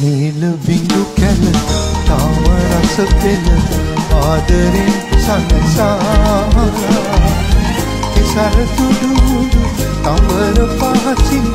නීල බිංදු කැල තාම රස පෙළ ආදරෙන් සනසා කෙසර තුඩුදු තඹර පහසින්